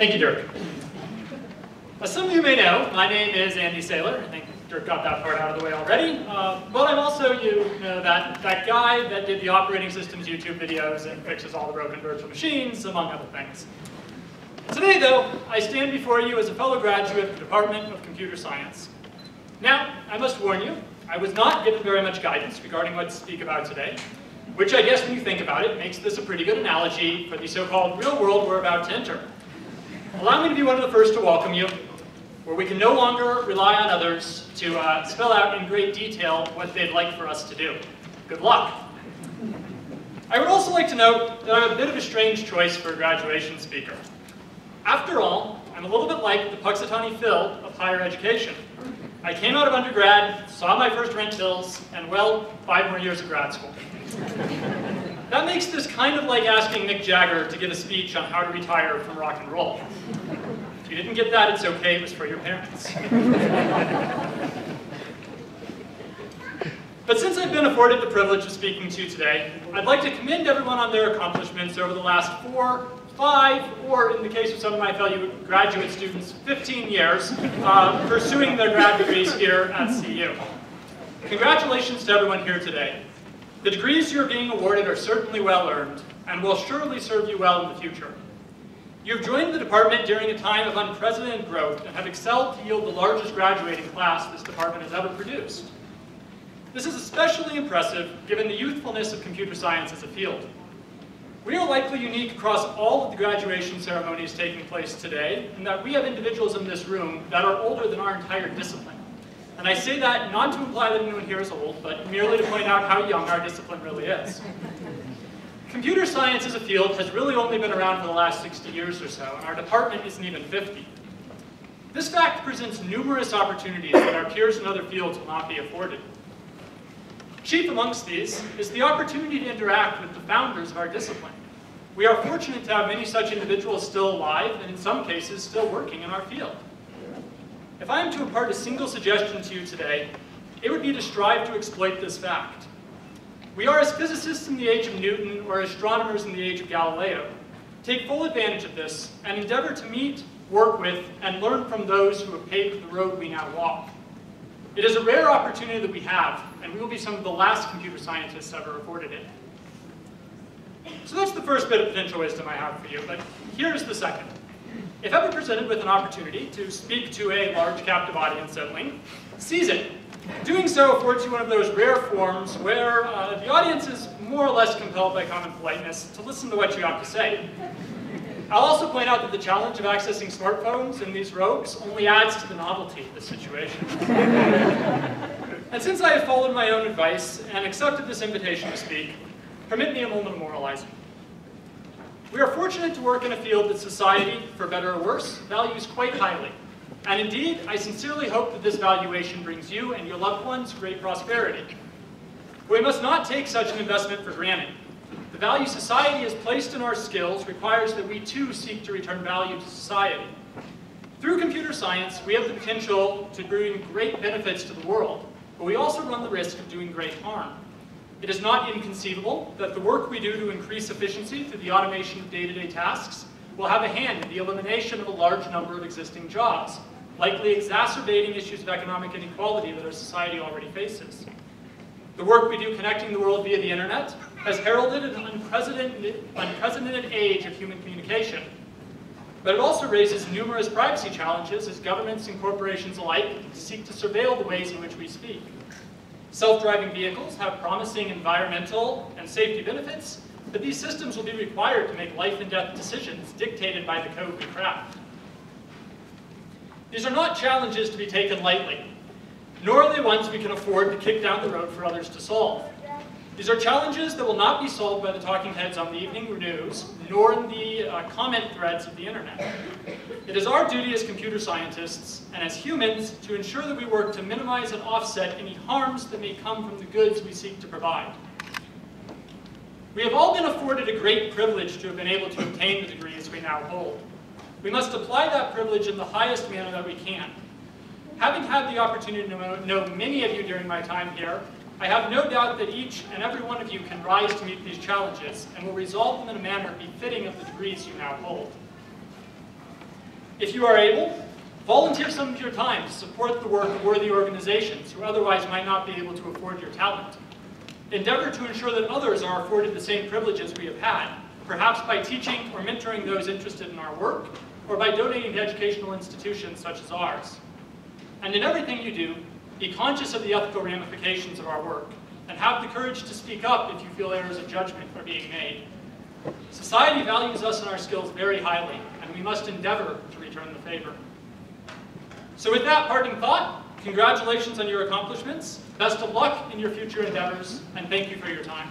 Thank you, Dirk. As some of you may know, my name is Andy Sayler. I think Dirk got that part out of the way already. Uh, but I'm also you know that, that guy that did the operating systems YouTube videos and fixes all the broken virtual machines, among other things. Today, though, I stand before you as a fellow graduate of the Department of Computer Science. Now, I must warn you, I was not given very much guidance regarding what to speak about today, which I guess when you think about it, makes this a pretty good analogy for the so-called real world we're about to enter. Allow me to be one of the first to welcome you, where we can no longer rely on others to uh, spell out in great detail what they'd like for us to do. Good luck. I would also like to note that I'm a bit of a strange choice for a graduation speaker. After all, I'm a little bit like the Punxsutawney Phil of higher education. I came out of undergrad, saw my first rent bills, and well, five more years of grad school. That makes this kind of like asking Mick Jagger to give a speech on how to retire from rock and roll. If you didn't get that, it's okay, it was for your parents. but since I've been afforded the privilege of speaking to you today, I'd like to commend everyone on their accomplishments over the last four five, or in the case of some of my fellow graduate students, 15 years, uh, pursuing their grad degrees here at CU. Congratulations to everyone here today. The degrees you're being awarded are certainly well earned, and will surely serve you well in the future. You've joined the department during a time of unprecedented growth and have excelled to yield the largest graduating class this department has ever produced. This is especially impressive given the youthfulness of computer science as a field. We are likely unique across all of the graduation ceremonies taking place today, in that we have individuals in this room that are older than our entire discipline. And I say that not to imply that anyone here is old, but merely to point out how young our discipline really is. Computer science as a field has really only been around for the last 60 years or so, and our department isn't even 50. This fact presents numerous opportunities that our peers in other fields will not be afforded. Chief amongst these is the opportunity to interact with the founders of our discipline. We are fortunate to have many such individuals still alive, and in some cases, still working in our field. If I am to impart a single suggestion to you today, it would be to strive to exploit this fact. We are as physicists in the age of Newton or astronomers in the age of Galileo. Take full advantage of this and endeavor to meet, work with, and learn from those who have paved the road we now walk. It is a rare opportunity that we have, and we will be some of the last computer scientists ever afforded it. So that's the first bit of potential wisdom I have for you, but here's the second. If ever presented with an opportunity to speak to a large captive audience settling, seize it. Doing so affords you one of those rare forms where uh, the audience is more or less compelled by common politeness to listen to what you have to say. I'll also point out that the challenge of accessing smartphones in these robes only adds to the novelty of the situation. and since I have followed my own advice and accepted this invitation to speak, permit me a moment of moralizing. We are fortunate to work in a field that society, for better or worse, values quite highly. And indeed, I sincerely hope that this valuation brings you and your loved ones great prosperity. We must not take such an investment for granted The value society has placed in our skills requires that we too seek to return value to society. Through computer science, we have the potential to bring great benefits to the world, but we also run the risk of doing great harm. It is not inconceivable that the work we do to increase efficiency through the automation of day-to-day -day tasks will have a hand in the elimination of a large number of existing jobs, likely exacerbating issues of economic inequality that our society already faces. The work we do connecting the world via the internet has heralded an unprecedented, unprecedented age of human communication. But it also raises numerous privacy challenges as governments and corporations alike seek to surveil the ways in which we speak. Self-driving vehicles have promising environmental and safety benefits, but these systems will be required to make life and death decisions dictated by the code we craft. These are not challenges to be taken lightly nor are they ones we can afford to kick down the road for others to solve. These are challenges that will not be solved by the talking heads on the evening news, nor in the uh, comment threads of the internet. It is our duty as computer scientists and as humans to ensure that we work to minimize and offset any harms that may come from the goods we seek to provide. We have all been afforded a great privilege to have been able to obtain the degrees we now hold. We must apply that privilege in the highest manner that we can, Having had the opportunity to know many of you during my time here, I have no doubt that each and every one of you can rise to meet these challenges and will resolve them in a manner befitting of the degrees you now hold. If you are able, volunteer some of your time to support the work of worthy organizations who otherwise might not be able to afford your talent. Endeavor to ensure that others are afforded the same privileges we have had, perhaps by teaching or mentoring those interested in our work, or by donating to educational institutions such as ours. And in everything you do, be conscious of the ethical ramifications of our work, and have the courage to speak up if you feel errors of judgment are being made. Society values us and our skills very highly, and we must endeavor to return the favor. So with that parting thought, congratulations on your accomplishments, best of luck in your future endeavors, and thank you for your time.